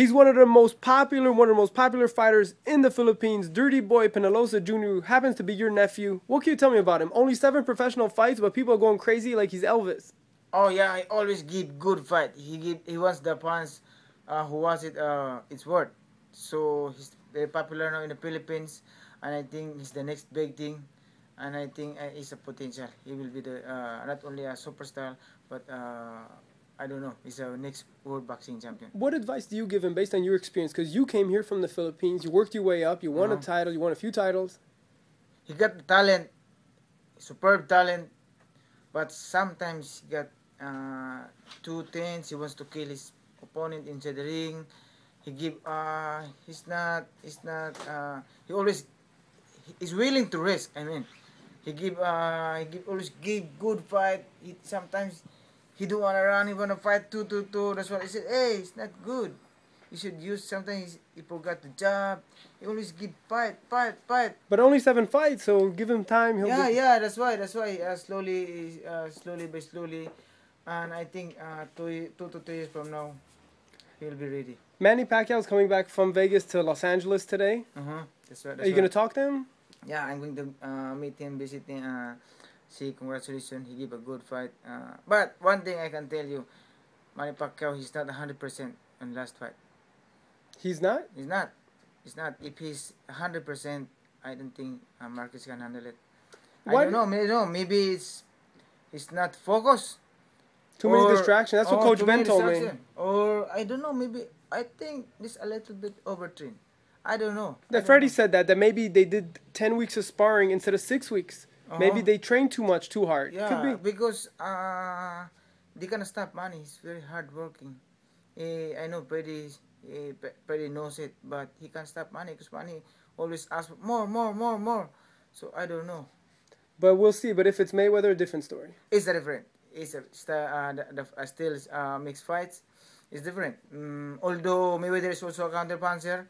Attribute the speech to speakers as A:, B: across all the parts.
A: He's one of the most popular, one of the most popular fighters in the Philippines. Dodie Boy Penalosa Jr. happens to be your nephew. What can you tell me about him? Only seven professional fights, but people are going crazy like he's Elvis.
B: Oh yeah, I always give good fight. He give he wants the fans uh, who wants it uh, it's worth. So he's very popular now in the Philippines, and I think he's the next big thing. And I think uh, he's a potential. He will be the uh, not only a superstar, but uh, I don't know. He's a next world boxing champion.
A: What advice do you give him based on your experience? Because you came here from the Philippines, you worked your way up, you won a
B: Uh-huh.
A: title, you won a few titles.
B: He got the talent, superb talent, but sometimes he got uh, too tense. He wants to kill his opponent inside the ring. He give. Uh, he's not. He's not. Uh, he always. He's willing to risk. I mean, he give. Uh, he give always give good fight. He sometimes he don't wanna run. He wanna fight two two two. That's why I said, hey, it's not good. You should use. Sometimes he forgot the job. He always give fight, fight, fight.
A: But only seven fights, so give him time. He'll
B: Yeah,
A: be-
B: yeah, that's why. That's why uh, slowly, uh, slowly by slowly, and I think uh, two, two to three years from now, he'll be ready.
A: Manny Pacquiao's coming back from Vegas to Los Angeles today.
B: Uh huh. That's right.
A: Are
B: That's
A: you gonna talk to him?
B: Yeah, I'm going to uh, meet him, visit him, uh, say congratulations. He gave a good fight. Uh, but one thing I can tell you, Manny Pacquiao, he's not hundred percent on last fight.
A: He's not?
B: He's not. He's not. If he's hundred percent, I don't think uh, Marquez can handle it. I
A: Why-
B: don't know. Maybe no. Maybe it's it's not focused.
A: Too many
B: Or-
A: distractions. That's what Coach Ben told me.
B: Or I don't know. Maybe I think this a little bit overtrained. I don't know. I
A: That Freddie said that, that maybe they did 10 weeks of sparring instead of six weeks. Maybe
B: Uh-huh.
A: they train too much, too hard.
B: Yeah,
A: Could be.
B: because uh, they gonna stop Manny. He's very hard working. Eh, I know Freddie. Eh, Pe- Freddie knows it, but he can't stop Manny because Manny always asks for more, more, more, more. So I don't know.
A: But we'll see. But if it's Mayweather, a different story.
B: It's different. It's a, it's the, uh, the, the uh, still uh, mixed fights. It's different. Mm, although Mayweather is also a counter puncher,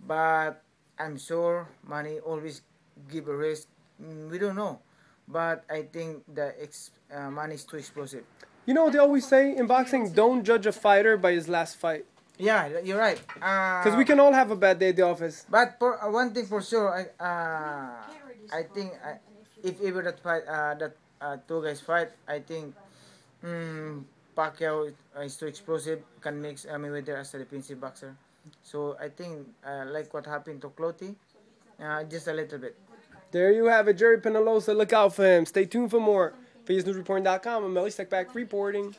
B: but I'm sure Manny always give a risk. Mm, we don't know, but I think the ex, uh, Manny is too explosive.
A: You know what they always say in boxing? Don't judge a fighter by his last fight.
B: Yeah, you're right. Because
A: Because we can all have a bad day at the office.
B: But for uh, one thing for sure, I uh, I think uh, if ever that fight uh, that uh, two guys fight, I think um, Pacquiao is too explosive, can mix uh, Mayweather as a defensive boxer. So I think uh, like what happened to Clottey, uh, just a little bit.
A: There you have it. Gerry Penalosa. Look out for him. Stay tuned for more. ESNewsReporting.com. I'm Elie Seckbach reporting.